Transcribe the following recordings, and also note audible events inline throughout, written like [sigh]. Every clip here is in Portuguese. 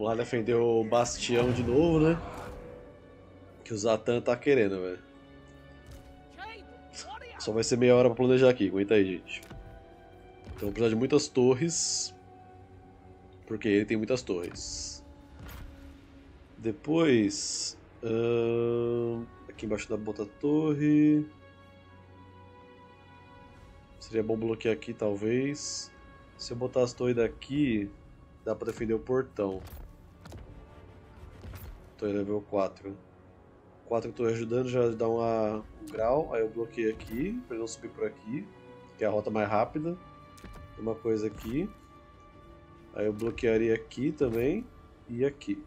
Vamos lá defender o bastião de novo, né? Que o Zatan tá querendo, velho. Só vai ser meia hora pra planejar aqui, aguenta aí, gente. Então vou precisar de muitas torres. Porque ele tem muitas torres. Depois... Aqui embaixo da bota torre... Seria bom bloquear aqui, talvez. Se eu botar as torres daqui, dá pra defender o portão. Torre level 4. 4 torres ajudando, já dá uma, um grau. Aí eu bloqueio aqui, pra ele não subir por aqui. Que é a rota mais rápida. Uma coisa aqui. Aí eu bloquearia aqui também. E aqui.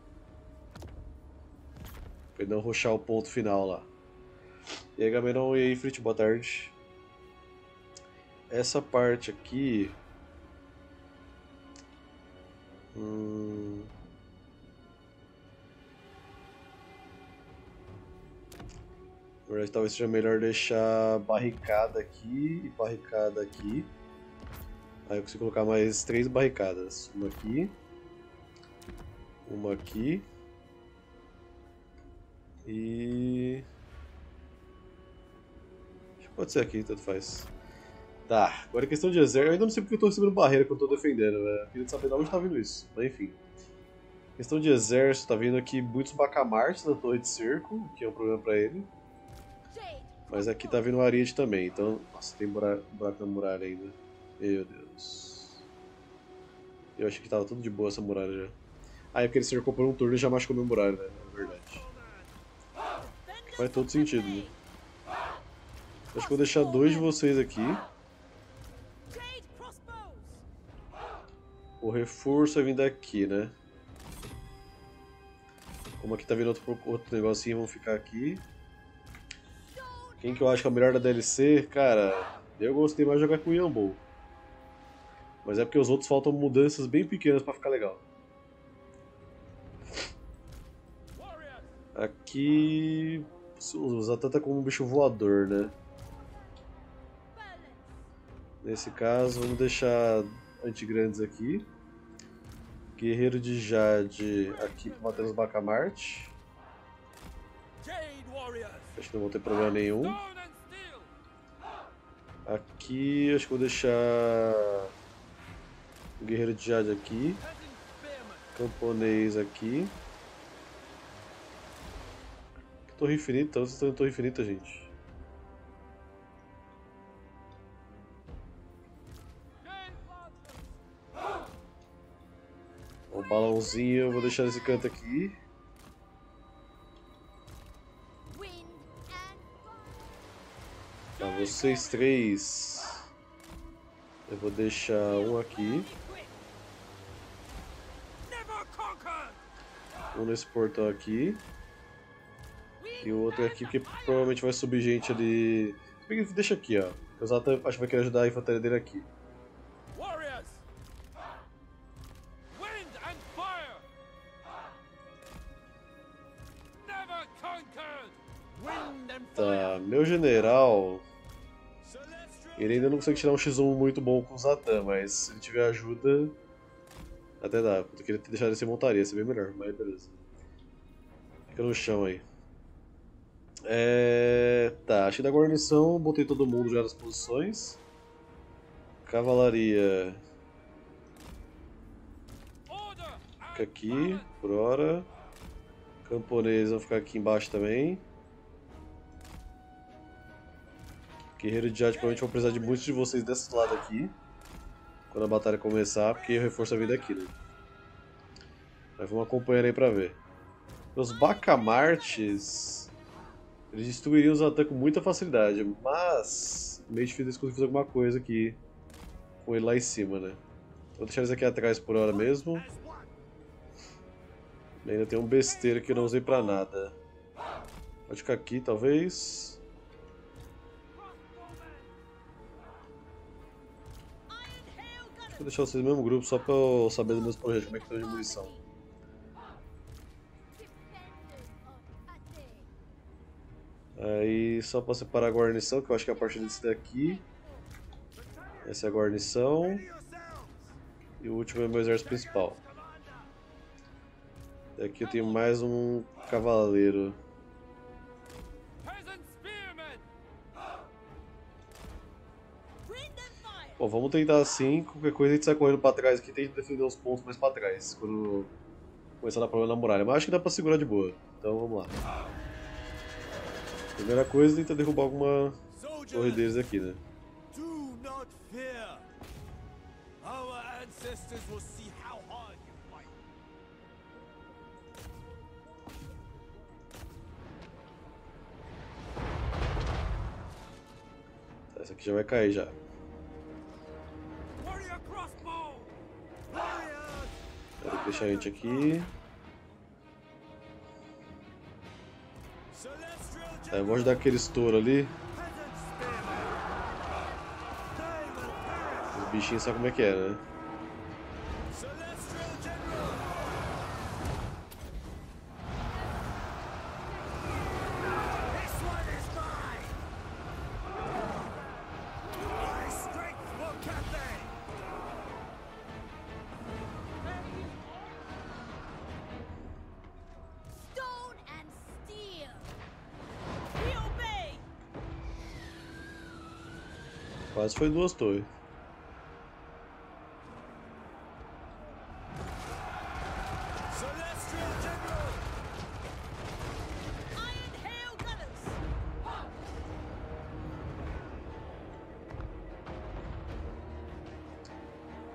Pra não roxar o ponto final lá. E aí, Gameron e aí, Frit, boa tarde. Essa parte aqui. Hum... verdade, talvez seja melhor deixar barricada aqui e barricada aqui. Aí eu consigo colocar mais três barricadas. Uma aqui. Uma aqui. E... Pode ser aqui, tanto faz. Tá, agora é questão de exército. Eu ainda não sei porque eu tô recebendo barreira que eu tô defendendo, velho. Queria saber de onde tá vindo isso. Mas enfim. Questão de exército, tá vindo aqui muitos bacamartes na torre de cerco, que é um problema pra ele. Mas aqui tá vindo o Ariete também, então. Nossa, tem buraco, na muralha ainda. Meu Deus. Eu achei que tava tudo de boa essa muralha já. Ah, é porque ele cercou um turno e já machucou minha muralha, né? É verdade. Faz todo sentido, né? Acho que vou deixar dois de vocês aqui. O reforço vai vir daqui, né? Como aqui tá vindo outro, outro negocinho, vamos ficar aqui. Quem que eu acho que é o melhor da DLC? Cara, eu gostei mais de jogar com o Yambo. Mas é porque os outros faltam mudanças bem pequenas pra ficar legal. Aqui... Usar tanta como um bicho voador, né? Nesse caso, vamos deixar antigrandes aqui. Guerreiro de Jade aqui para matar os Bacamarte. Acho que não vou ter problema nenhum. Aqui, acho que vou deixar o Guerreiro de Jade aqui. Camponês aqui. Torre infinita, vocês estão em torre infinita, gente. O balãozinho eu vou deixar nesse canto aqui. Vocês três. Eu vou deixar um aqui. Um nesse portão aqui. E o outro aqui, porque provavelmente vai subir gente ali. Deixa aqui, ó. O Zata acho que vai querer ajudar a infantaria dele aqui. Tá, meu general. Ele ainda não consegue tirar um X1 muito bom com o Zatan, mas se ele tiver ajuda. Até dá. Eu queria ter deixado ele sem montaria, seria bem melhor, mas beleza. Fica no chão aí. É... Tá, achei da guarnição, botei todo mundo já nas posições. Cavalaria. Fica aqui, por hora. Camponês vão ficar aqui embaixo também. Guerreiro de Jade provavelmente vão precisar de muitos de vocês desse lado aqui. Quando a batalha começar, porque o reforço vai vir daqui, né? Mas vamos acompanhar aí pra ver. Os Bacamartes... Eles destruiriam os ataques com muita facilidade, mas... Meio difícil eles conseguirem fazer alguma coisa aqui com ele lá em cima, né? Vou deixar eles aqui atrás por hora mesmo. E ainda tem um besteiro que eu não usei pra nada. Pode ficar aqui, talvez. Vou deixar vocês no mesmo grupo só pra eu saber dos meus projetos, como é que estão de munição. Aí só para separar a guarnição, que eu acho que é a partir desse daqui. Essa é a guarnição. E o último é o meu exército principal. Aqui eu tenho mais um cavaleiro. Bom, vamos tentar assim. Qualquer coisa a gente sai correndo pra trás aqui tenta defender os pontos mais pra trás. Quando começar a dar problema na muralha. Mas acho que dá pra segurar de boa. Então vamos lá. Primeira coisa, tenta derrubar alguma torre deles aqui, né? do not fear. Our ancestors will see how hard you fight. Essa aqui já vai cair já. Vou deixar a gente aqui. Tá, eu vou ajudar aquele estouro ali. Os bichinhos sabem como é que é, né? Quase foi duas torres.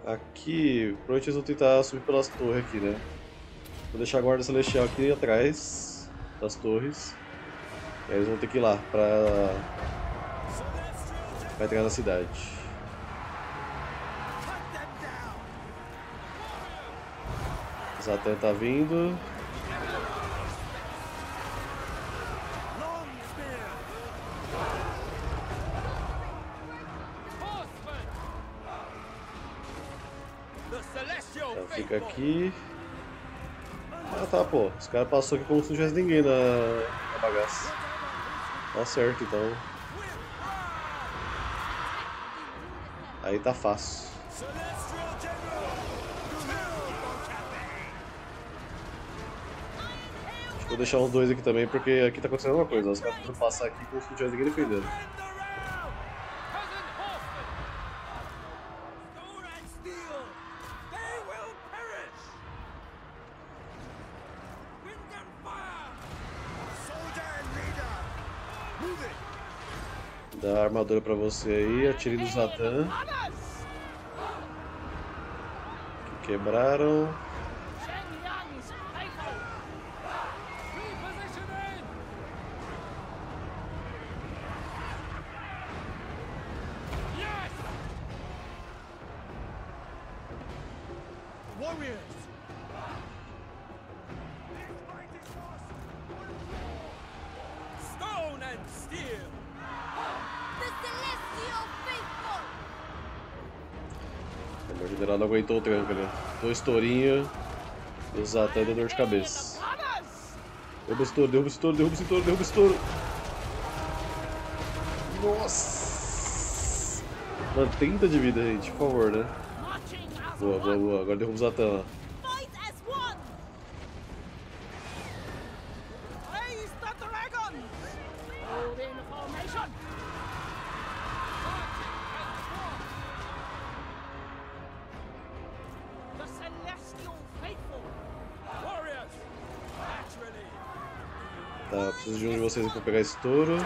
Aqui, provavelmente eles vão tentar subir pelas torres aqui, né? Vou deixar a guarda celestial aqui atrás das torres. E aí eles vão ter que ir lá pra, Pra entrar na cidade. Zatan tá vindo. Tá, fica aqui. Ah tá, pô. Os caras passaram aqui como se não tivesse ninguém na, na bagaça. Tá certo, então. Aí tá fácil. Vou deixar uns dois aqui também, porque aqui tá acontecendo uma coisa. Os caras precisam passar aqui como se não tivesse ninguém defendendo. Dá a armadura pra você aí, atire no Zatan. Que quebraram. General não aguentou o tranco ali. Dois tourinhos. Zatan deu dor de cabeça. Derruba esse touro, derruba esse touro, derruba esse touro, derruba esse touro. Nossa! Mano, 30 de vida, gente, por favor, né? Boa, boa, boa. Agora derruba o Zatan lá. For the emperor.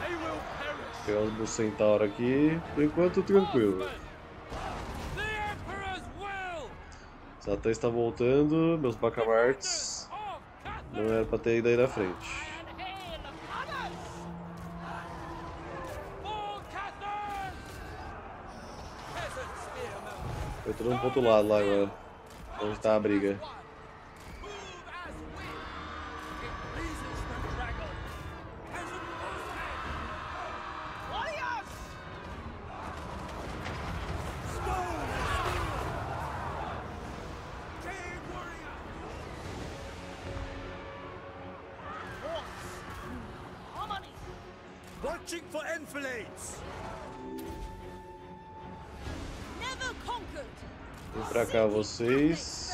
They will perish. Pegar os Bull Centauro aqui. Por enquanto, tranquilo. Zatan está voltando. Meus Bacamartes não era pra ter ido aí na frente. Mundo pro outro lado lá agora. Onde tá a briga. Vocês.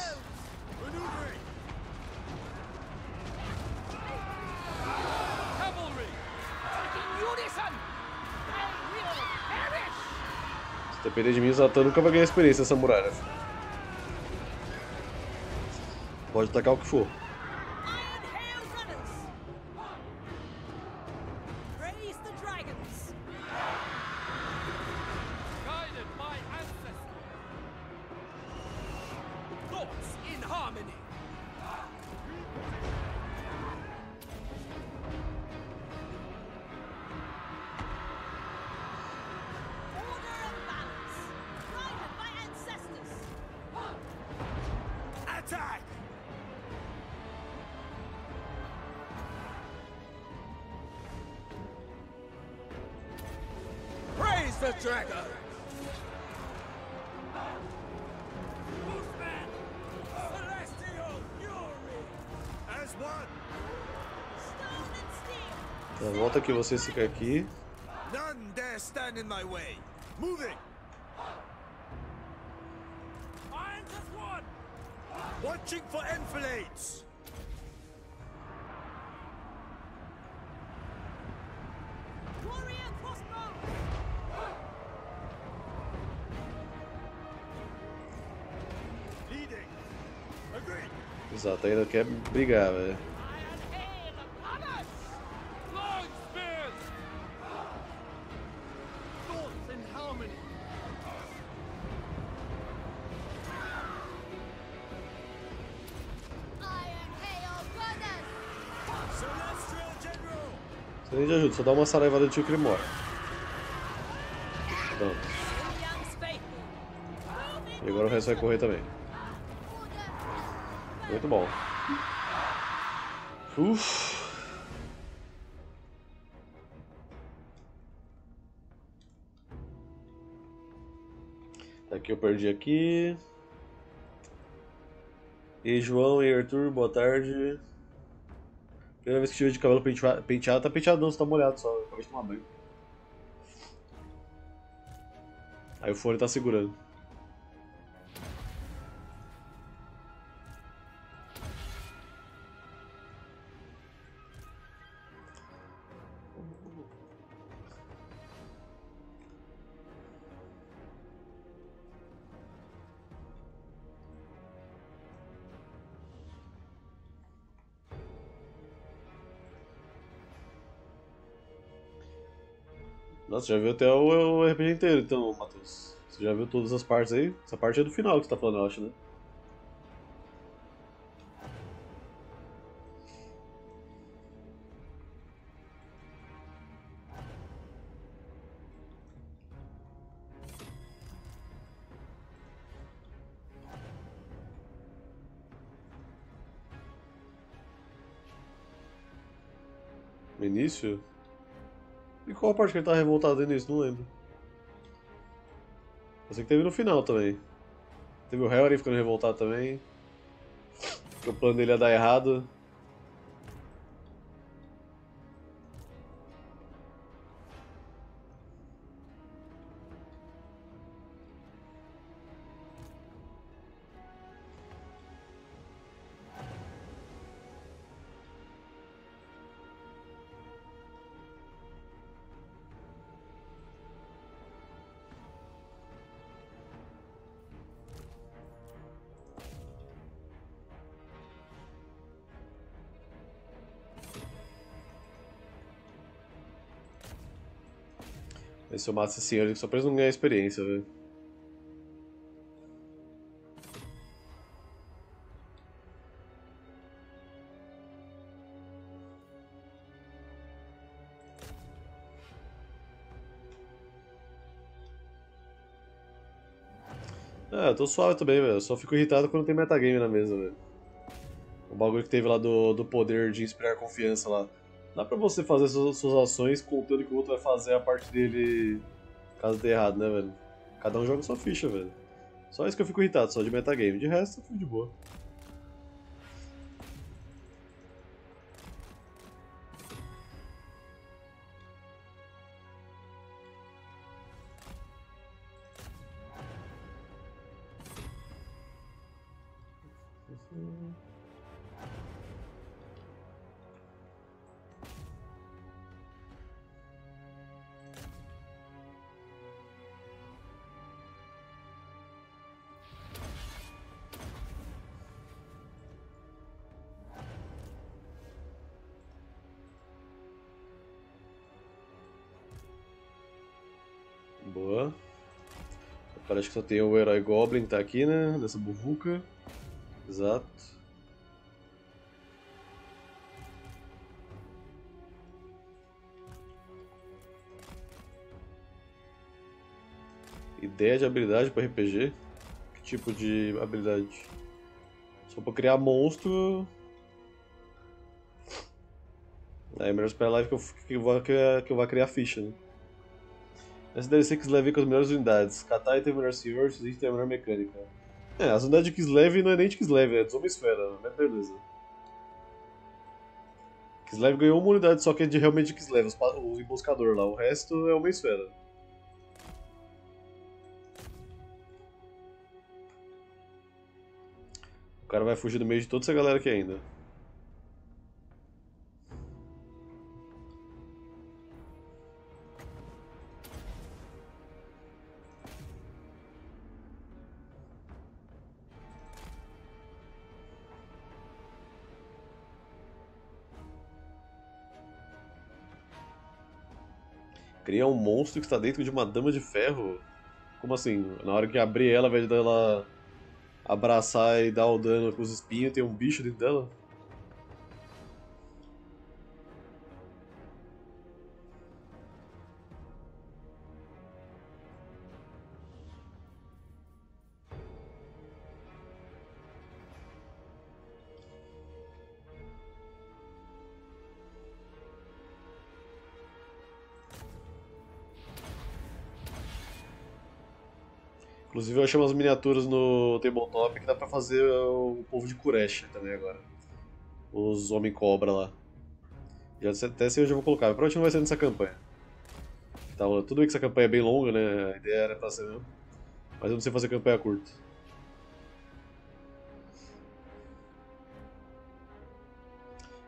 Se depender de mim, o Zatan nunca vai ganhar experiência nessa muralha. Pode tacar o que for. Steel. Tá, volta aqui. None dare stand in my way! Moving! Irons! Watching for enfilades! Warrior crossbow. Leading! Agreed! O Zatan ainda quer brigar, velho. Só dá uma saraivada de tio que ele morre. Pronto. E agora o resto vai correr também. Muito bom. Uf. Aqui eu perdi aqui. E João e Arthur, boa tarde. Primeira vez que tive de cabelo penteado, penteado tá penteado não, você tá molhado só, acabei de tomar banho. Aí o fone tá segurando. Nossa, já viu até o, o RPG inteiro, então, Matheus. Você já viu todas as partes aí? Essa parte é do final que você tá falando, eu acho, né? No início? Parte que ele tá revoltado início? Não lembro. Eu sei que teve no final também. Teve o Harry ficando revoltado também. O plano dele ia dar errado. Esse eu mato esse senhor, só pra eles não ganhar experiência, velho. É, eu tô suave também, velho. Só fico irritado quando tem metagame na mesa, velho. O bagulho que teve lá do, do poder de inspirar confiança lá. Dá pra você fazer suas, suas ações contando que o outro vai fazer a parte dele caso dê errado, né, velho? Cada um joga sua ficha, velho. Só isso que eu fico irritado, só de metagame. De resto, eu fico de boa. Boa. Parece que só tem o herói Goblin que tá aqui, né? Nessa buvuca. Exato. Ideia de habilidade para RPG? Que tipo de habilidade? Só pra criar monstro. Aí é melhor esperar a live que eu, que eu, vou, que eu vou criar ficha, né? Essa DLC Kislev com as melhores unidades. Katai tem o melhor senhor, Suzuki tem a melhor mecânica. É, as unidades de Kislev não é nem de Kislev, é de Homem-Esfera, mas beleza. Kislev ganhou uma unidade só que é de realmente de Kislev, os, emboscador lá, o resto é Homem-Esfera. O cara vai fugir do meio de toda essa galera aqui ainda. Cria um monstro que está dentro de uma dama de ferro? Como assim? Na hora que abrir ela, ao invés dela abraçar e dar o dano com os espinhos, tem um bicho dentro dela? Inclusive eu achei umas miniaturas no Tabletop que dá pra fazer o povo de Kuresh também agora. Os Homem-Cobra lá. Já até sei onde eu vou colocar, mas provavelmente não vai ser nessa campanha. Tá, tudo bem que essa campanha é bem longa, né? A ideia era pra ser mesmo. Mas eu não sei fazer campanha curta.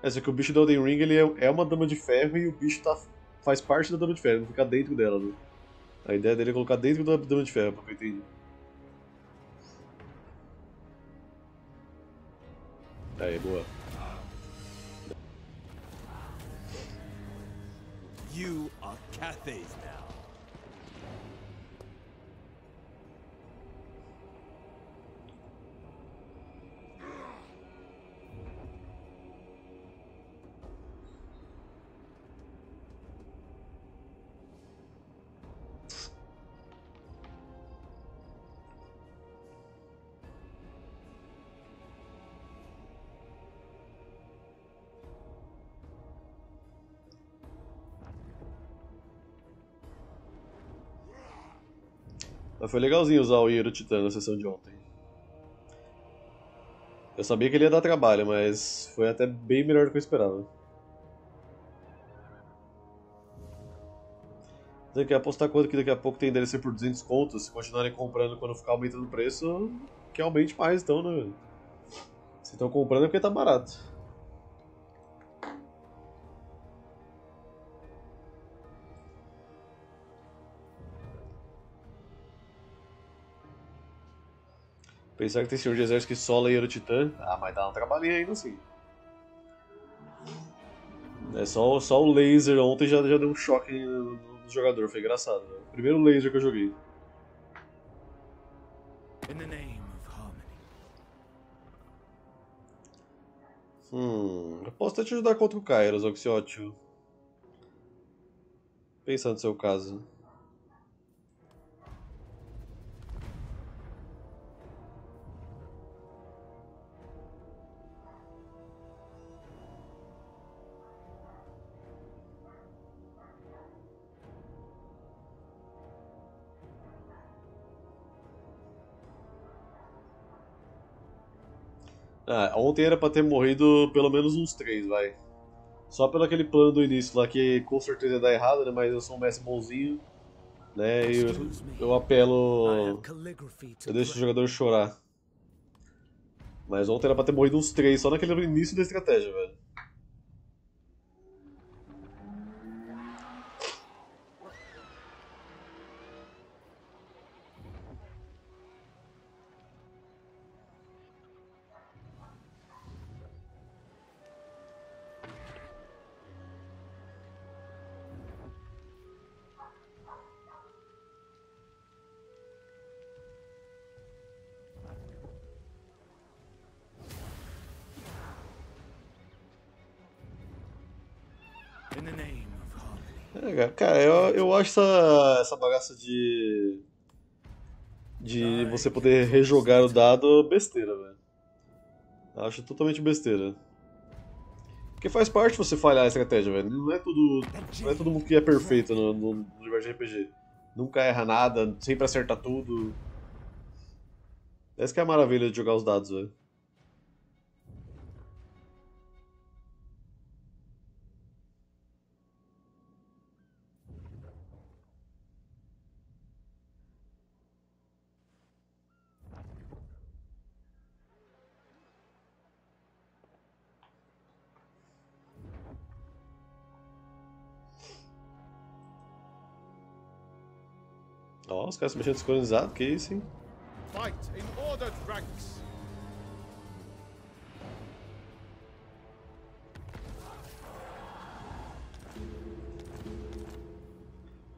É, só que o bicho do Elden Ring ele é, é uma dama de ferro e o bicho tá, faz parte da dama de ferro, ele não fica dentro dela, né? A ideia dele é colocar dentro da dama de ferro, porque eu entendi. You are Cathays now. Mas foi legalzinho usar o Hero Titã na sessão de ontem. Eu sabia que ele ia dar trabalho, mas foi até bem melhor do que eu esperava. Você quer apostar quanto que daqui a pouco tem DLC por 200 contos? Se continuarem comprando quando ficar aumentando o preço, que aumente mais então, né? Se estão comprando é porque tá barato. Pensar que tem senhor de exército que sola Hero Titã. Ah, mas dá um trabalhinho ainda assim. É só, só o laser ontem já, já deu um choque no, jogador, foi engraçado. Né? Primeiro laser que eu joguei. In the name of harmony. Hum, eu posso até te ajudar contra o Kairos, Oxiótio. Pensando no seu caso. Ah, ontem era pra ter morrido pelo menos uns três, vai. Só pelo aquele plano do início lá que com certeza ia dar errado, né? Mas eu sou um mestre bonzinho, né? E eu, eu apelo. Eu deixo o jogador chorar. Mas ontem era pra ter morrido uns três só naquele início da estratégia, velho. É, cara, eu, eu acho essa, essa bagaça de. de você poder rejogar o dado besteira, velho. Acho totalmente besteira. Porque faz parte você falhar a estratégia, velho. Não é tudo. Não é todo mundo que é perfeito no, no, no universo de RPG. Nunca erra nada, sempre acerta tudo. Essa que é a maravilha de jogar os dados, velho. Ó, os caras se mexendo sincronizado, que isso, hein? Fight in ordered ranks.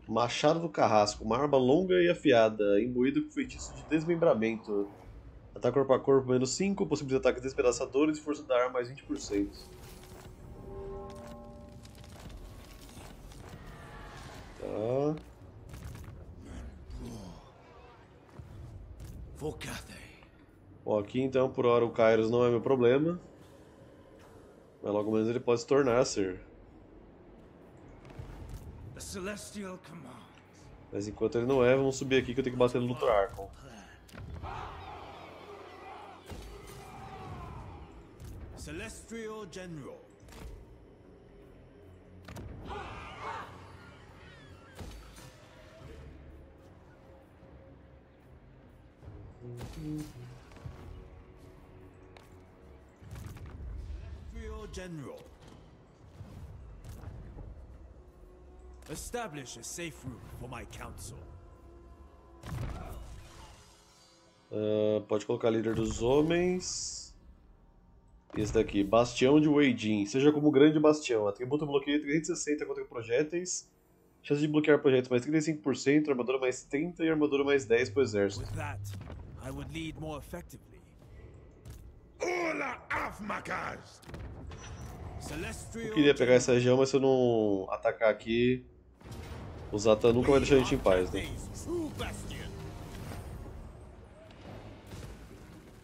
Machado do Carrasco, uma arma longa e afiada, imbuído com feitiço de desmembramento. Ataque corpo a corpo menos 5, possibilidade de ataques despedaçadores e força da arma mais 20%. Aqui então por hora o Kairos não é meu problema. Mas logo menos ele pode se tornar ser. Mas enquanto ele não é, vamos subir aqui que eu tenho que bater no Luthor Archon. Celestial General. Celestial General. Establish a safe route for my council. Ah, pode colocar líder dos homens. Esse daqui, Bastião de Weijin. Seja como grande bastião. Atributo bloqueio 360 contra projéteis. Chance de bloquear projéteis mais 35%, armadura mais 30% e armadura mais 10% pro exército. With that, I would lead more effectively. Ula Afmakas! Eu queria pegar essa região, mas se eu não atacar aqui, o Zatan nunca vai deixar a gente em paz, né?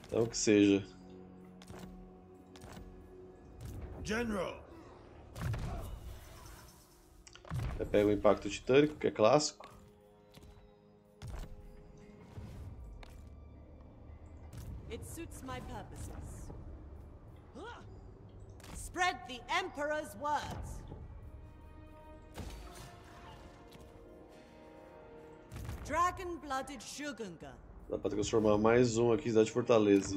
Então que seja. General. Eu pego o impacto titânico, que é clássico. It suits my purposes. Spread the Emperor's words. Dragon-blooded Shugunga. Dá pra transformar mais um aqui, cidade de Fortaleza.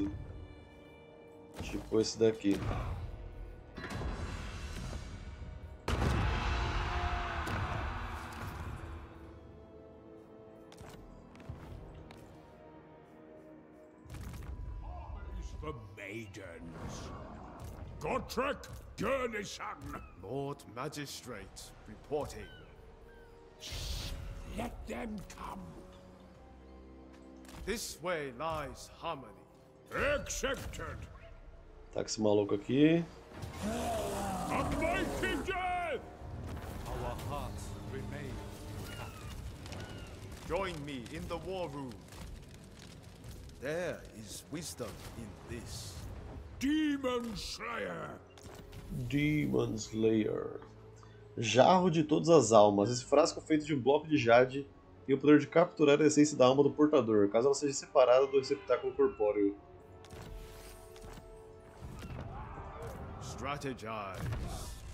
Tipo esse daqui. Gotrek Gurnishan. Lord Magistrate reporting. Let them come. This way lies harmony. Accepted. Tá com esse maluco aqui. A death! Our hearts remain Join me in the war room. There is wisdom in this. Demon Slayer. Demon Slayer. Jarro de todas as almas. Esse frasco feito de um bloco de jade tem o poder de capturar a essência da alma do portador, caso ela seja separada do receptáculo corpóreo. Strategize.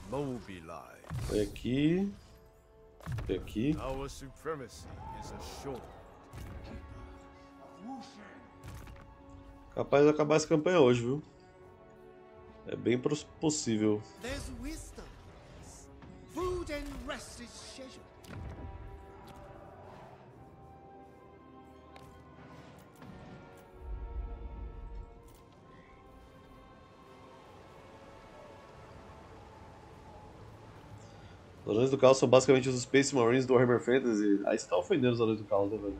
Mobilize. Aqui. Aqui. Our supremacy is assured. Capaz de acabar essa campanha hoje, viu? É bem possível. There's wisdom. Food and rest is scheduled. Os Anões do Caos são basicamente os Space Marines do Warhammer Fantasy. Aí você tá ofendendo os Anões do Caos, né, velho?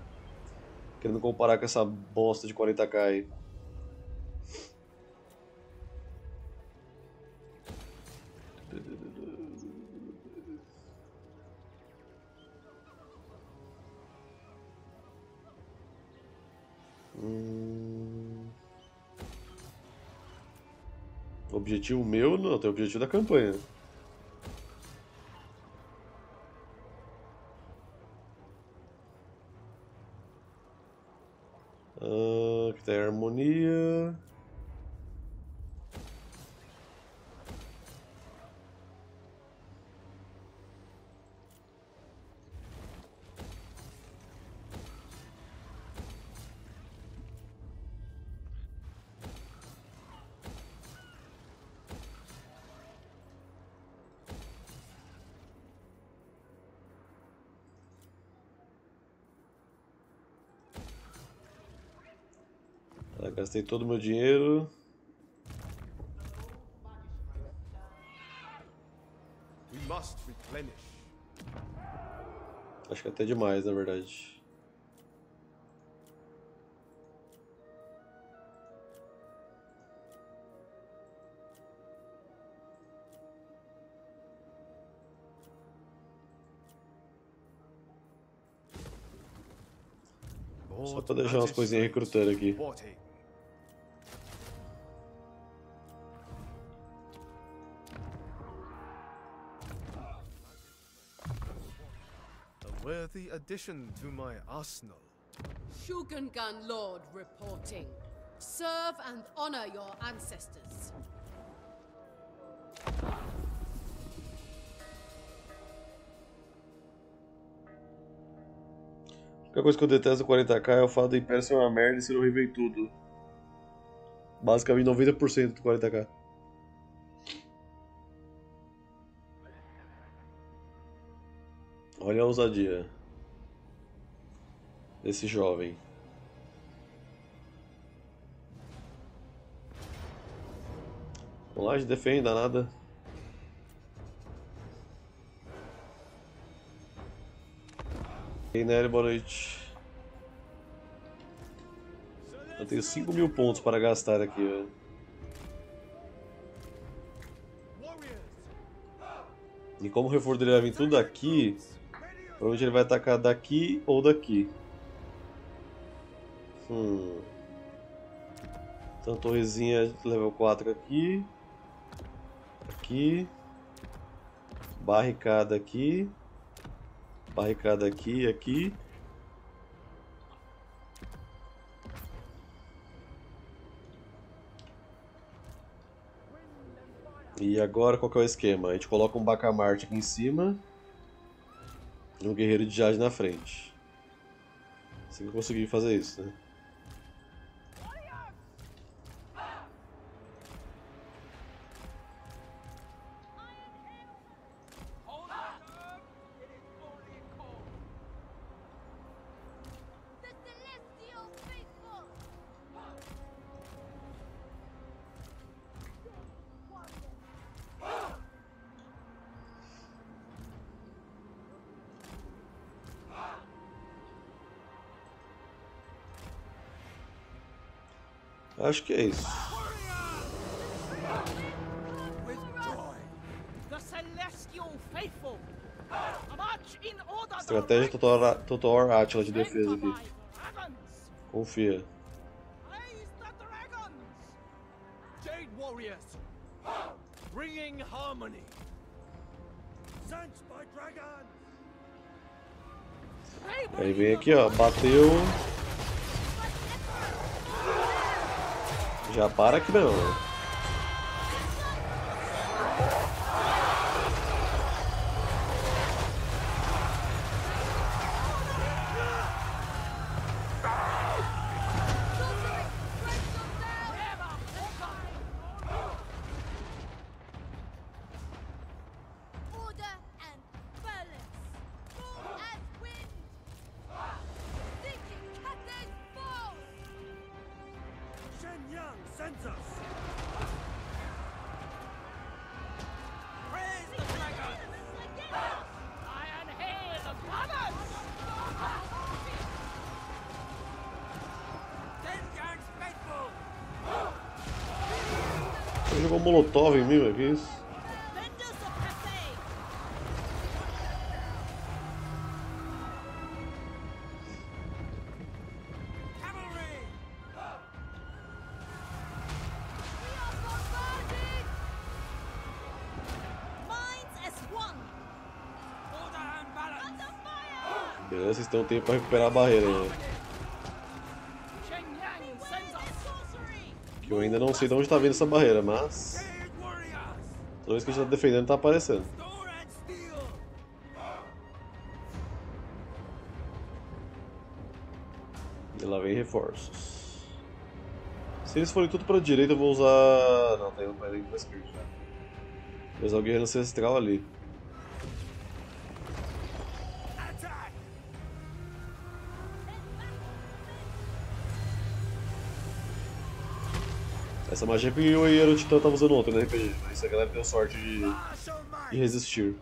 Querendo comparar com essa bosta de 40k aí. Objetivo meu? Não, tem o objetivo da campanha. Gastei todo o meu dinheiro. We must replenish. Acho que até demais, na verdade. Só pra deixar umas coisinhas recrutando aqui. Addition to my arsenal. Shugengun Lord reporting. Serve and honor your ancestors. A única coisa que eu detesto do 40k é o fato do Império ser uma merda e ser horrível em tudo. Basicamente 90% do 40k. Olha a ousadia desse jovem. Vamos lá, a gente defende, dá nada. E aí, Nery, boa noite. Eu tenho 5 mil pontos para gastar aqui, velho. E como o reforço dele vai vir tudo daqui, provavelmente ele vai atacar daqui ou daqui. Hum. Então torrezinha level 4 aqui. Aqui. Barricada aqui. Barricada aqui, aqui. E agora qual que é o esquema? A gente coloca um Bacamarte aqui em cima e um Guerreiro de Jade na frente. Assim que eu conseguir fazer isso, né? Acho que é isso. Estratégia Total, Total Atila de defesa aqui. Confia. Bringing harmony. Aí vem aqui, ó. Bateu. Já para aqui não. Molotov em mim, velho. Que isso? Beleza, vocês têm um tempo pra recuperar a barreira aí. né? Que eu ainda não sei de onde tá vindo essa barreira, mas. Toda vez que a gente tá defendendo, tá aparecendo. E lá vem reforços. Se eles forem tudo pra direita, eu vou usar. Não, tem um pra esquerda já. Vou usar o guerreiro ancestral ali. Essa magia que o Titã tava usando ontem no RPG, mas a galera deu sorte de, de resistir.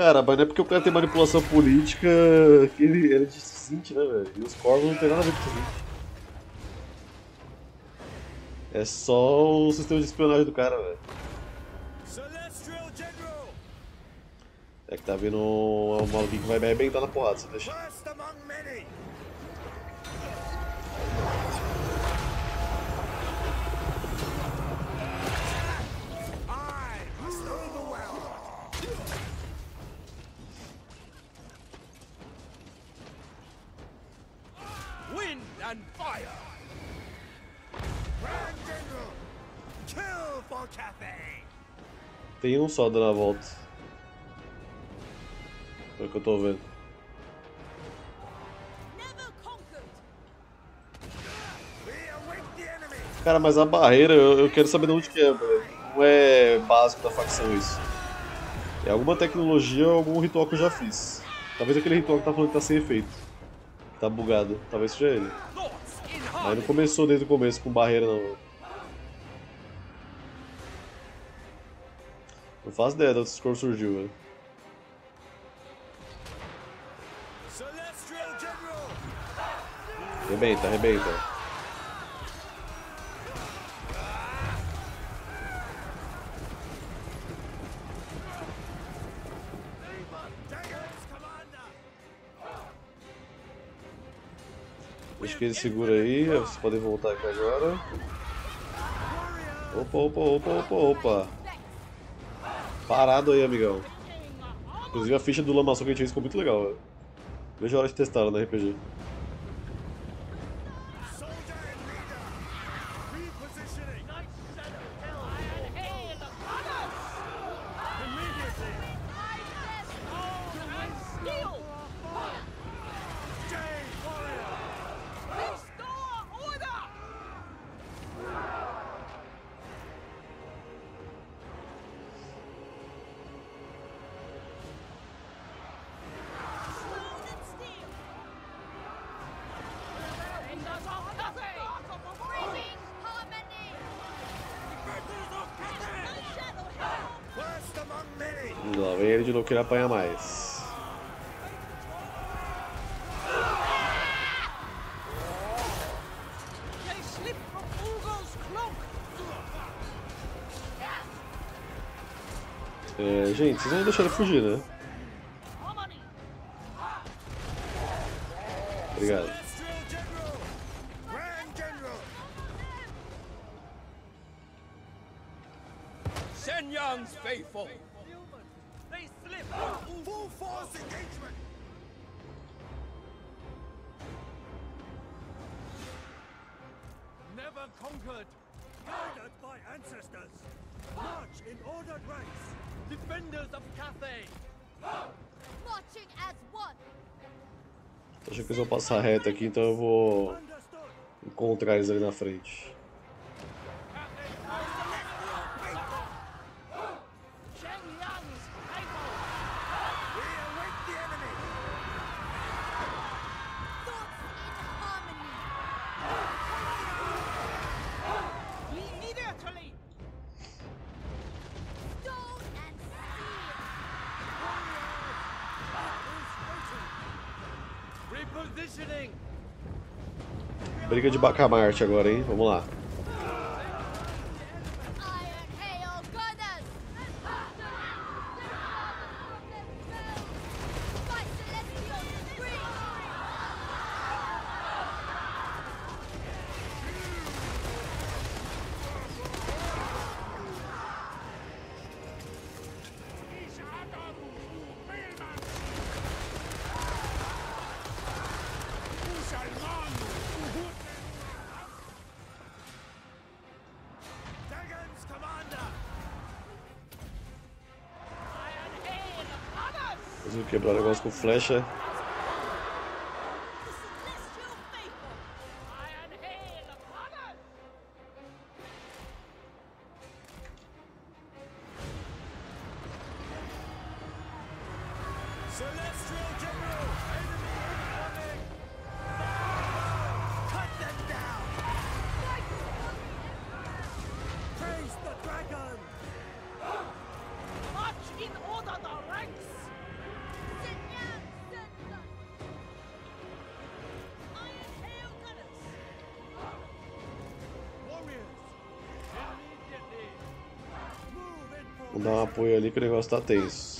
Cara, mas não é porque o cara tem manipulação política que ele, ele é decente, né, velho? E os corvos não tem nada a ver com isso. É só o sistema de espionagem do cara, velho. Celestial General! É que tá vindo um, um maluquinho que vai me arrebentar na porrada, você deixa. Tem um só dando a volta. É o que eu tô vendo. Cara, mas a barreira, eu, eu quero saber de onde que é, velho. Não é básico da facção isso. É alguma tecnologia ou algum ritual que eu já fiz. Talvez aquele ritual que tá falando que tá sem efeito. Tá bugado. Talvez seja ele. Mas não começou desde o começo com barreira não. Não faço ideia de onde esse corpo surgiu, velho. Celestial General! Arrebenta, arrebenta. Deixa que ele segura aí, vocês podem voltar aqui agora. Opa, opa, opa, opa, opa. Parado aí, amigão. Inclusive a ficha do lamaçom que a gente fez ficou muito legal, velho. Veja a hora de testar no RPG. Vocês vão deixar ele fugir, né? Obrigado. Celestial General! Grand General! Shenyang's faithful. They slip! Full force engagement! Never conquered! Guided by ancestors! March in ordered ranks! Defenders of Cathay! Marching as one. Tô achando que eles vão passar reto aqui, então eu vou encontrar eles ali na frente. Briga de Bacamarte agora, hein? Vamos lá. Quebrar o negócio com flecha. Dar um apoio ali que o negócio tá tenso.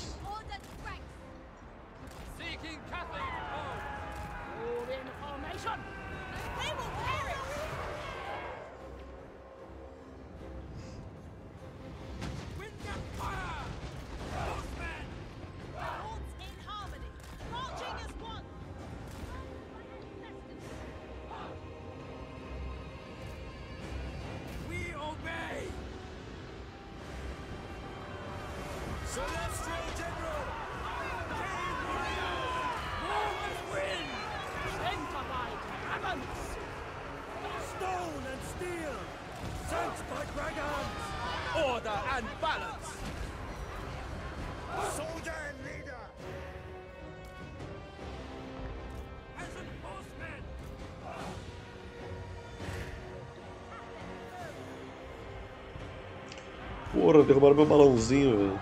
Porra, derrubaram meu balãozinho, velho.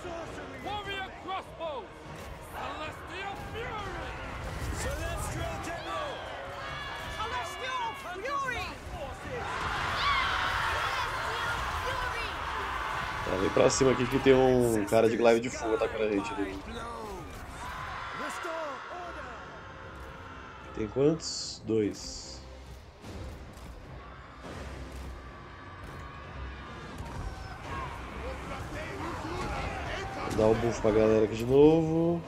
Sorcery! Warrior crossbows. Celestial fury. Celestial General! Celestial fury. Tá, vem pra cima aqui que tem um cara de glaive de fogo atacando a gente ali. Tem quantos? Dois. Dá o buff pra galera aqui de novo.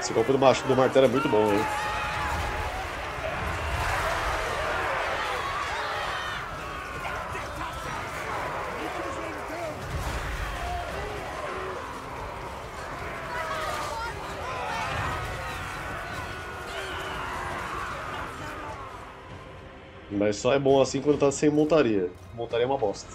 Esse golpe do macho do martelo é muito bom, hein? Mas só é bom assim quando tá sem montaria. Montaria é uma bosta.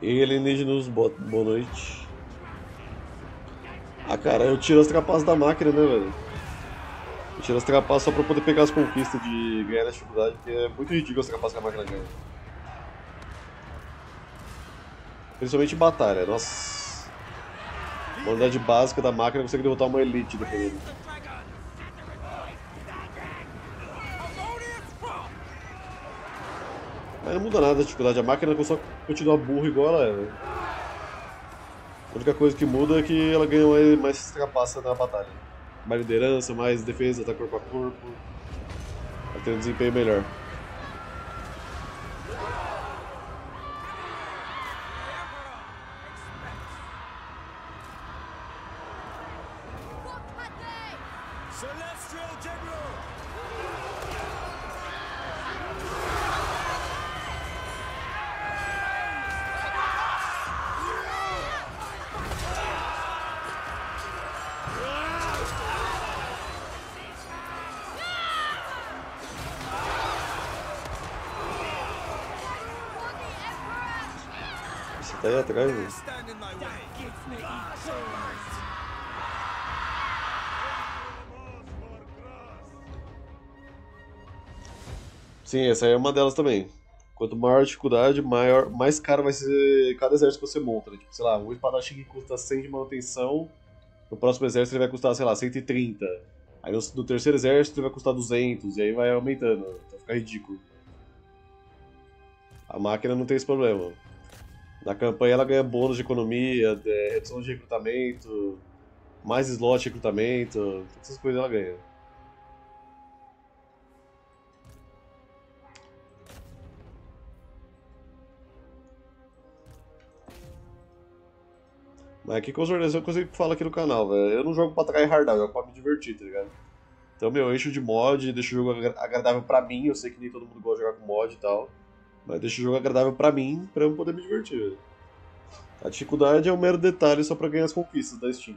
E alienígenas, boa noite. Cara, eu tiro as trapaças da máquina, né, velho? Eu tiro as trapaças só pra poder pegar as conquistas de ganhar na dificuldade, porque é muito ridículo as trapaças que a máquina ganha. Principalmente em batalha, nossa. A unidade básica da máquina consegue derrotar uma elite dependendo. Mas não muda nada a dificuldade, a máquina só continua burra igual ela é, né? Única coisa que muda é que ela ganha mais, trapaça na batalha. Mais liderança, mais defesa, tá corpo a corpo. Ela tem um desempenho melhor. Aí atrás, velho. Way! Sim, essa aí é uma delas também. Quanto maior a dificuldade, maior, mais caro vai ser cada exército que você monta. Né? Tipo, sei lá, um espadachim que custa 100 de manutenção, no próximo exército ele vai custar, sei lá, 130. Aí no, no terceiro exército ele vai custar 200, e aí vai aumentando, vai ficar ridículo. A máquina não tem esse problema. Na campanha ela ganha bônus de economia, de redução de recrutamento, mais slot de recrutamento, essas coisas ela ganha. Mas aqui com certeza eu consigo falar aqui no canal, velho. Eu não jogo pra tryhardar, eu jogo pra me divertir, tá ligado? Então, meu, eu encho de mod, deixo o jogo agra- agradável pra mim. Eu sei que nem todo mundo gosta de jogar com mod e tal. Mas deixo o jogo agradável pra mim, pra eu poder me divertir. A dificuldade é um mero detalhe só pra ganhar as conquistas da Steam.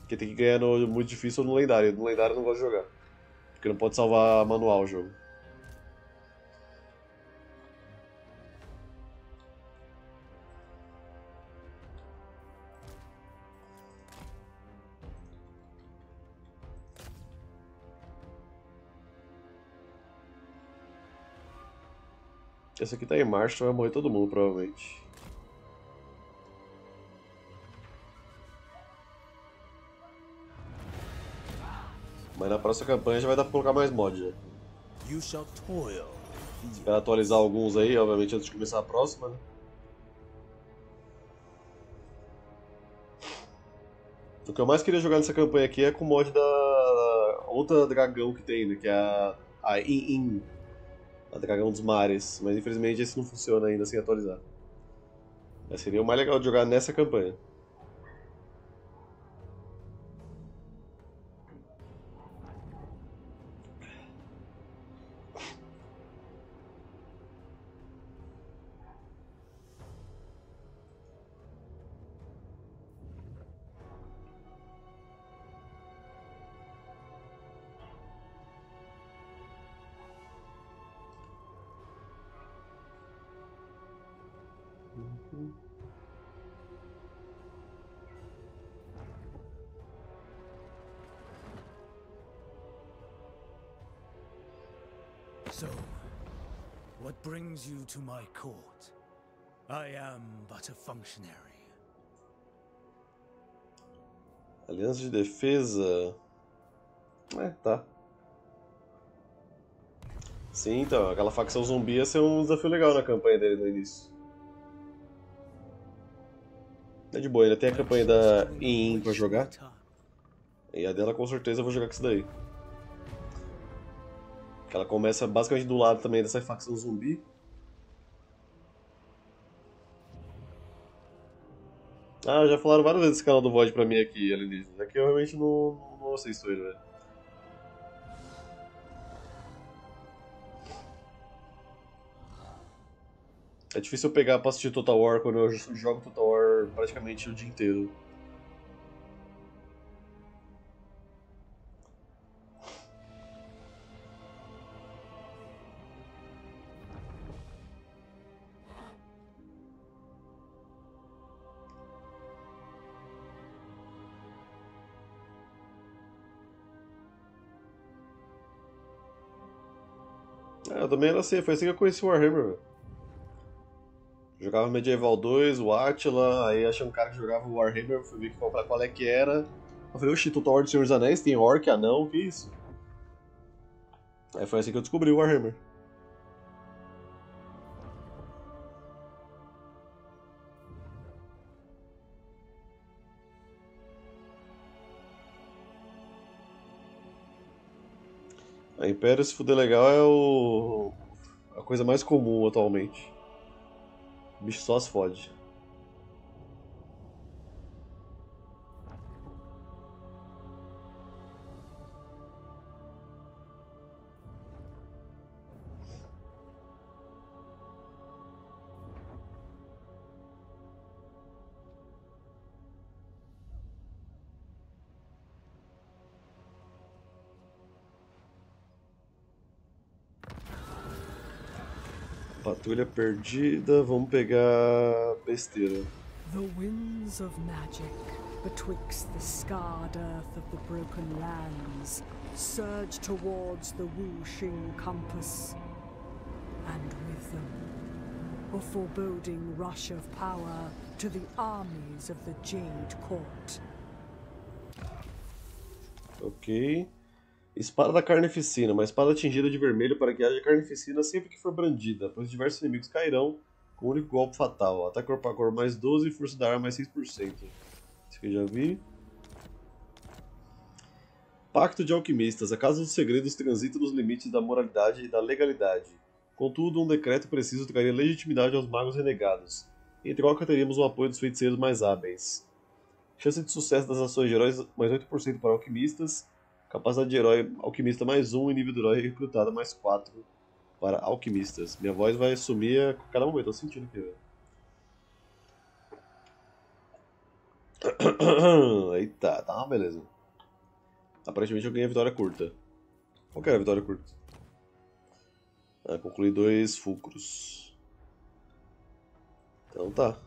Porque tem que ganhar no muito difícil ou no lendário. No lendário eu não gosto de jogar. Porque não pode salvar manual o jogo. Esse aqui tá em marcha, vai morrer todo mundo, provavelmente. Mas na próxima campanha já vai dar pra colocar mais mod. Esperar atualizar alguns aí, obviamente, antes de começar a próxima, né? O que eu mais queria jogar nessa campanha aqui é com o mod da outra dragão que tem, né? Que é a, a In-In, a dragão dos mares. Mas infelizmente esse não funciona ainda sem atualizar. Mas seria o mais legal de jogar nessa campanha. So, what brings you to my court? I am but a functionary. Aliança de defesa. É, tá. Sim, então, aquela facção zumbi ia ser um desafio legal na campanha dele no início. É de boa, ainda tem a campanha da In pra jogar. E a dela com certeza eu vou jogar com isso daí. Que ela começa basicamente do lado também dessa facção zumbi. Ah, já falaram várias vezes esse canal do Void pra mim aqui, alienígenas. Que eu realmente não, não assisto ele, velho. É difícil eu pegar pra assistir Total War quando eu jogo Total War praticamente o dia inteiro. Também assim, foi assim que eu conheci o Warhammer. Jogava Medieval 2, o Attila, aí achei um cara que jogava o Warhammer, fui ver comprar qual é que era. Eu falei, oxi, War do Senhor dos Anéis, tem Orc, anão, que isso? Aí foi assim que eu descobri o Warhammer. A Império se fuder legal é o. a coisa mais comum atualmente. O bicho só se fode. Patrulha perdida, vamos pegar besteira. The winds of magic betwixt the scarred earth of the broken lands surge towards the Wuxing compass, and with them a foreboding rush of power to the armies of the Jade Court. Ok. Espada da Carnificina. Uma espada tingida de vermelho para que haja carnificina sempre que for brandida, pois diversos inimigos cairão com um único golpe fatal. Ataque corpo a corpo mais 12 e força da arma mais 6%. Isso aqui eu já vi. Pacto de Alquimistas. A Casa dos Segredos transita nos limites da moralidade e da legalidade. Contudo, um decreto preciso traria legitimidade aos magos renegados. Em troca, teríamos o apoio dos feiticeiros mais hábeis. Chance de sucesso das ações de heróis mais 8% para alquimistas. Capacidade de herói alquimista mais 1 e nível do herói recrutado mais 4 para alquimistas. Minha voz vai sumir a cada momento, tô sentindo aqui. [coughs] Eita, tá, beleza. Aparentemente eu ganhei a vitória curta. Qual que era a vitória curta? Ah, concluí dois fulcros. Então tá.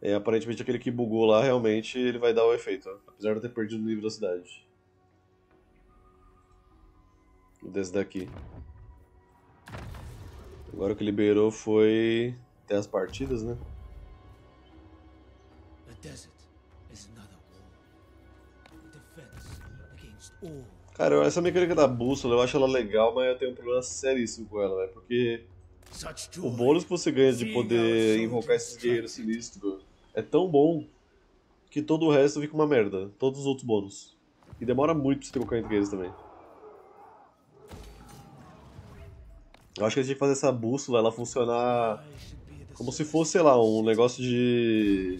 É, aparentemente aquele que bugou lá, realmente, ele vai dar o efeito. ó. Apesar de eu ter perdido o nível da cidade. Desse daqui. Agora o que liberou foi... Até as partidas, né? Cara, essa mecânica da bússola eu acho ela legal, mas eu tenho um problema seríssimo com ela, né? Porque o bônus que você ganha de poder invocar esses guerreiros sinistros é tão bom que todo o resto fica uma merda. Todos os outros bônus. E demora muito pra você trocar entre eles também. Eu acho que a gente fazer essa bússola ela funcionar como se fosse, sei lá, um negócio de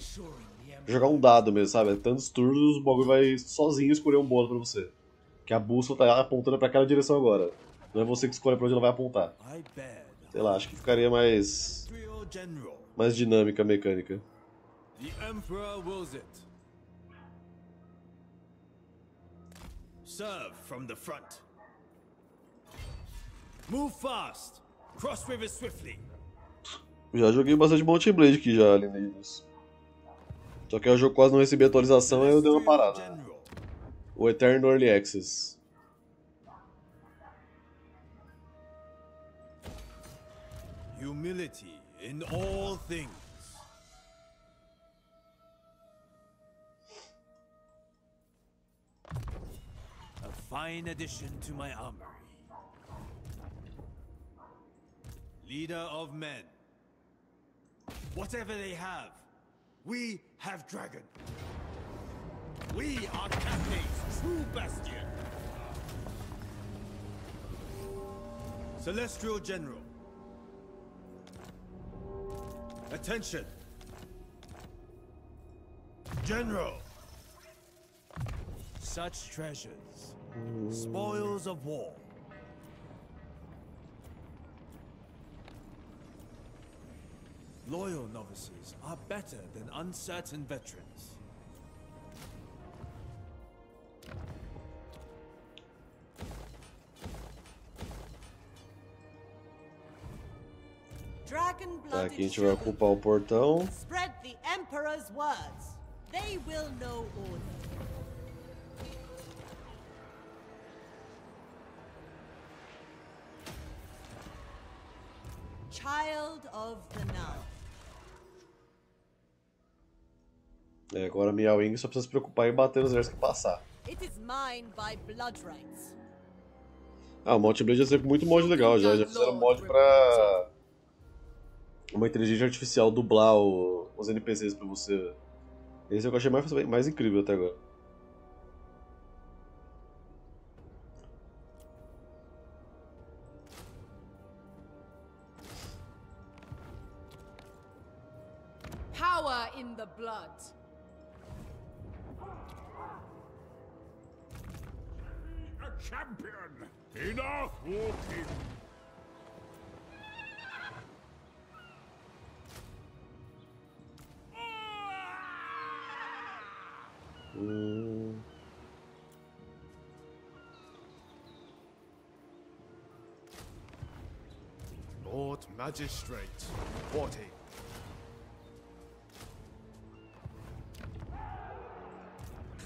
jogar um dado mesmo, sabe? Tantos turnos, o bagulho vai sozinho escolher um bônus pra você. Que a bússola tá apontando pra aquela direção agora. Não é você que escolhe pra onde ela vai apontar. Sei lá, acho que ficaria mais, mais dinâmica a mecânica. Serve from the front. Move fast. Cross river swiftly. Já joguei bastante Mount Blade aqui já, Lineiros. Só que o jogo quase não recebia atualização aí eu dei uma parada. General. O Eterno Early Access. Humility in all things. A fine addition to my armory. Leader of men. Whatever they have, we have dragon. We are Cathay's true bastion. Celestial General. Attention! General! Such treasures, spoils of war. Loyal novices are better than uncertain veterans. Dragon Tá, blooded aqui a gente vai ocupar o portão. Spread the Emperor's words. They will know order. Child of the Night. É, agora Miao Wing só precisa se preocupar em bater nos exércitos que passar. It is mine by blood rights. Ah, o Mount Blade já sempre muito mod legal já. Já fizeram mod pra. Uma inteligência artificial dublar o- os NPCs pra você. Esse é o que eu achei mais, mais incrível até agora. Magistrate. 40.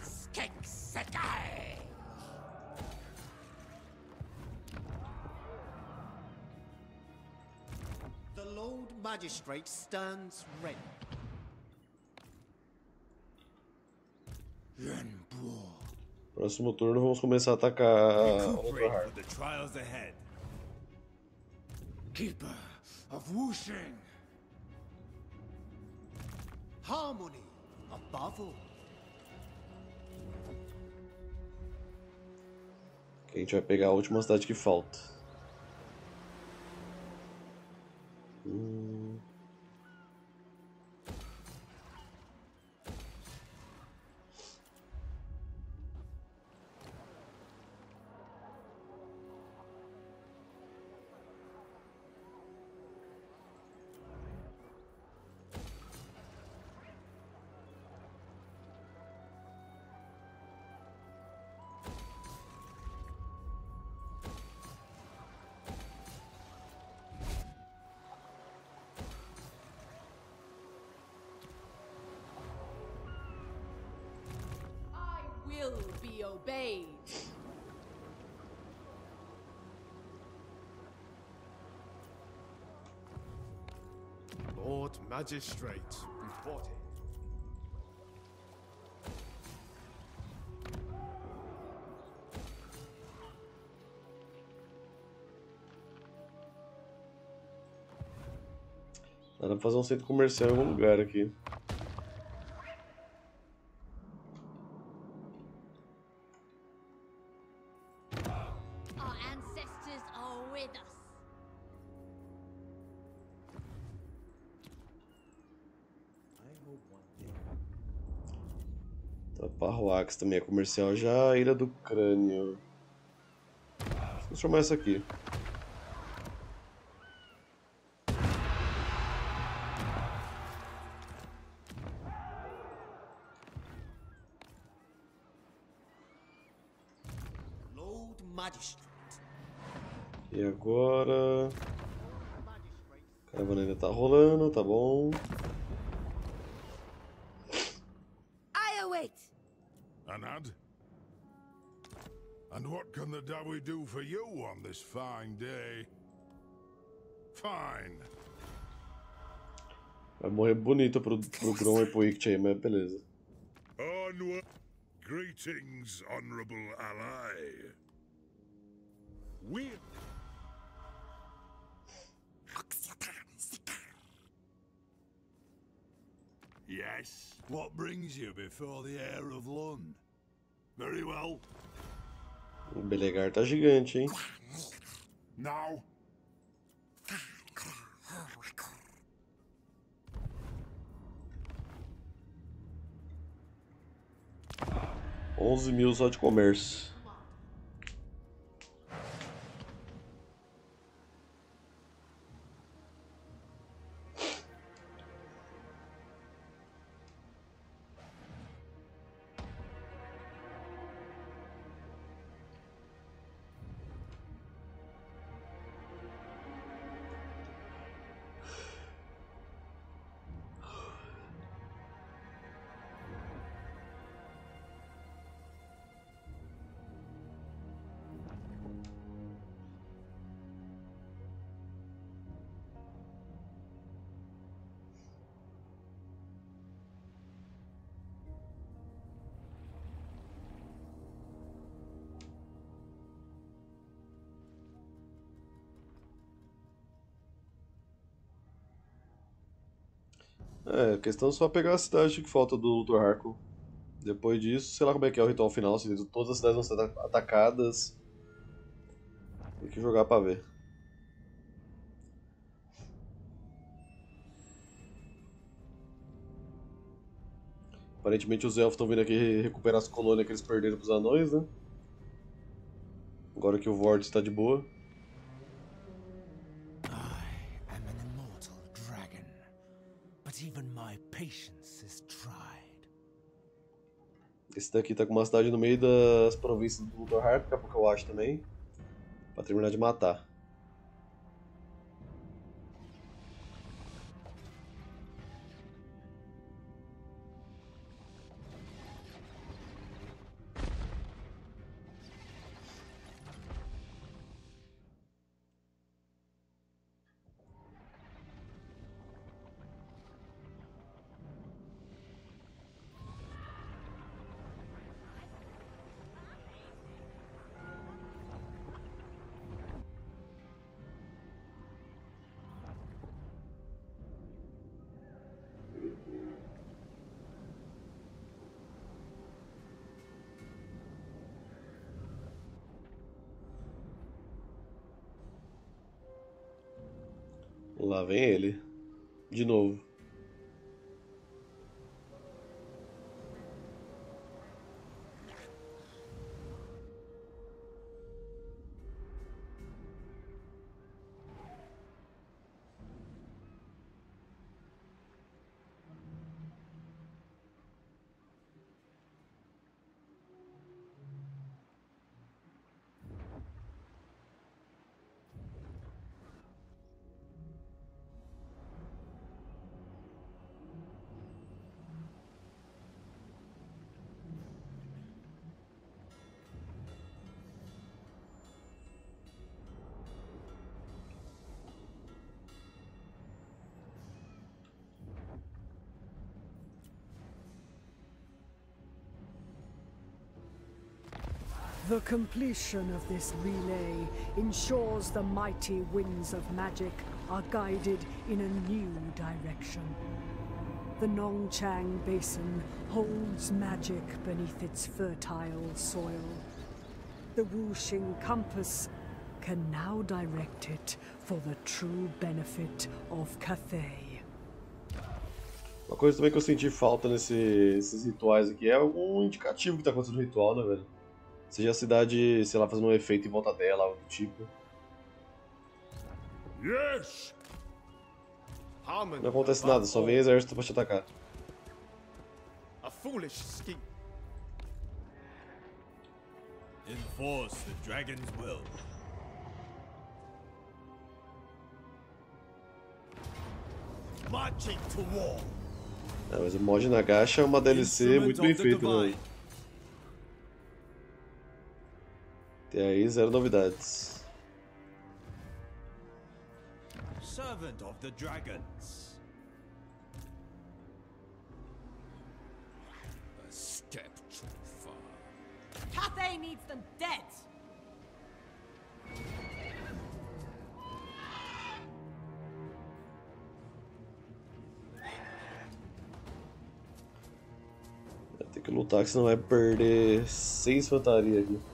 Skink The Lord Magistrate stands ready. Próximo turno vamos começar a atacar outra Keeper of Wuxing. Harmony above all. Que a gente vai pegar a última cidade que falta. Hum, obeyed. Lord Magistrate, reporting. dá pra fazer um centro comercial em algum lugar aqui. Parroax também é comercial já. Ilha do Crânio. Vou transformar essa aqui. Lord Magistrate. E agora. A caravana ainda tá rolando, tá bom. I await. Anad? And what can the Dawi do for you on this fine day? Fine. Vai morrer bonito pro, pro Grom e pro Ict aí, mas beleza. Onward. Greetings, honorable ally. We Yes. What brings you before the heir of Lund? Very well. O Belegar tá gigante, hein? Now. Onze mil só de comércio. É, a questão é só pegar a cidade que falta do Luthor Harkon. Depois disso, sei lá como é que é o ritual final, se todas as cidades vão ser ata- atacadas. Tem que jogar pra ver. Aparentemente os elfos estão vindo aqui recuperar as colônias que eles perderam pros anões, né? Agora que o Vort está de boa. Esse daqui tá com uma cidade no meio das províncias do Luthor Harp, daqui a pouco eu acho também. Pra terminar de matar. Vem ele. De novo. The completion of this relay ensures the mighty winds of magic are guided in a new direction. The Nongchang Basin holds magic beneath its fertile soil. The Wuxing Compass can now direct it for the true benefit of Cathay. Uma coisa também que eu senti falta nesse- nesses rituais aqui é algum indicativo que tá acontecendo no ritual, né, velho? Seja a cidade, sei lá, fazendo um efeito em volta dela, algo do tipo. Não acontece nada, só vem exército pra te atacar. A foolish scheme. Enforce the dragon's will. Marching to war. É, mas o mod é uma DLC muito bem feita, né? Até aí, zero novidades. Servant of the dragons. A step too far. Cathay needs them dead. Vai ter que lutar, que senão vai perder seis infantaria aqui.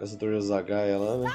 Caçador Zagaia lá, né?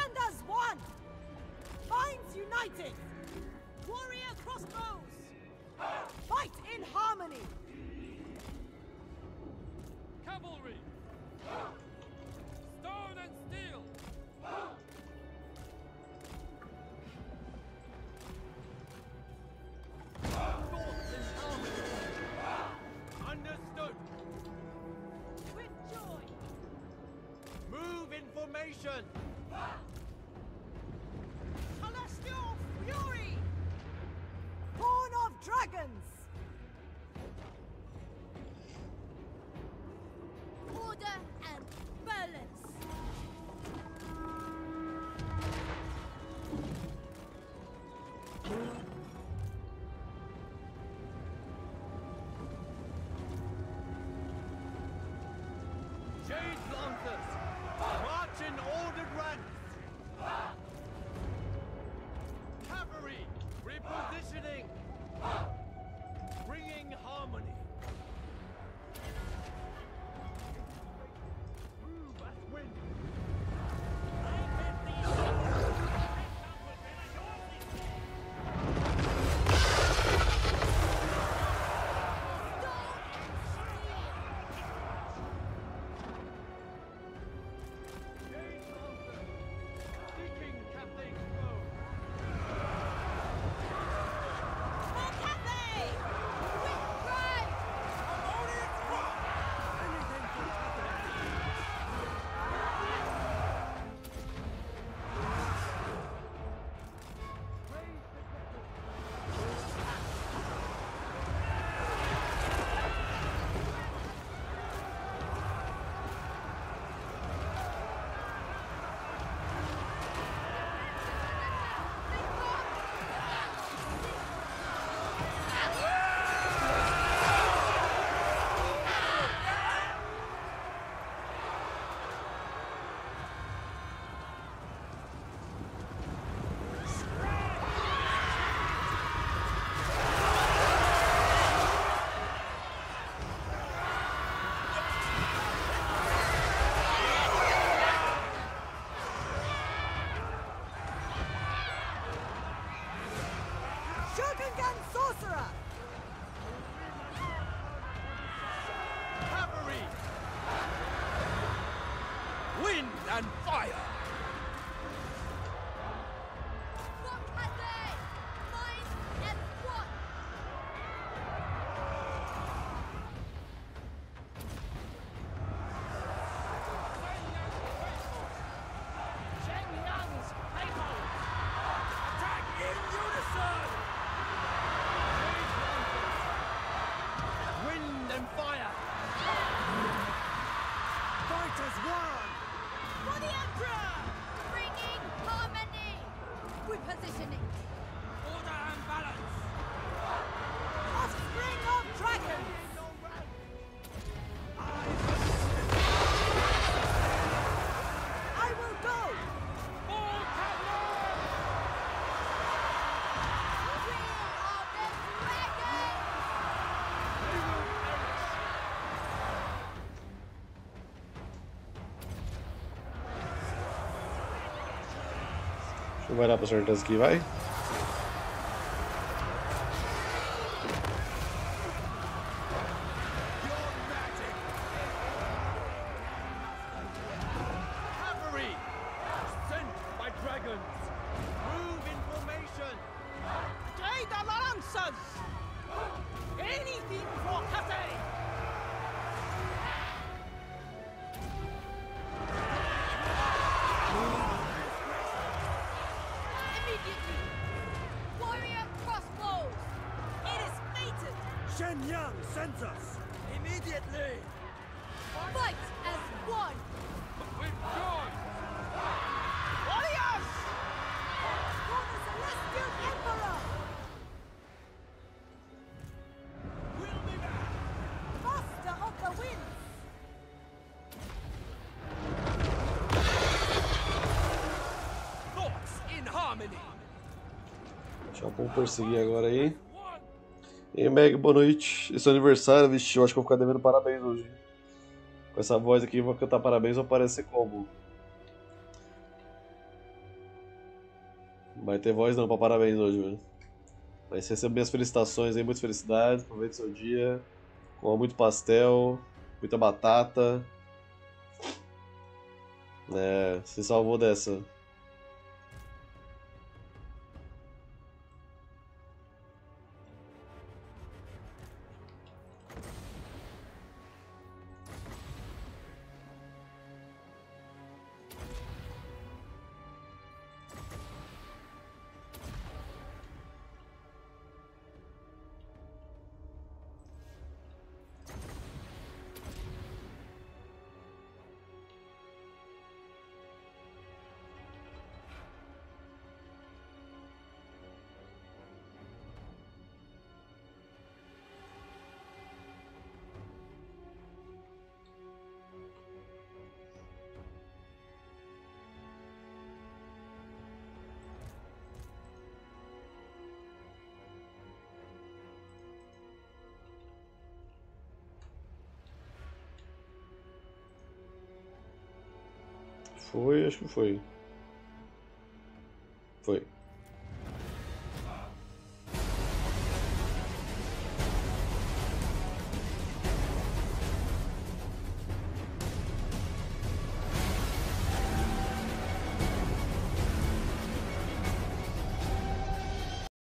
Deixa eu vai dar pra Deixa eu perseguir agora aí. E Meg, boa noite. Esse é aniversário, vixe, eu acho que eu vou ficar devendo parabéns hoje. Com essa voz aqui, vou cantar parabéns, vai parecer como? Vai ter voz não pra parabéns hoje, velho. Mas receba minhas felicitações aí, muitas felicidades, aproveite seu dia. Coma muito pastel, muita batata. É, se salvou dessa. Acho que foi.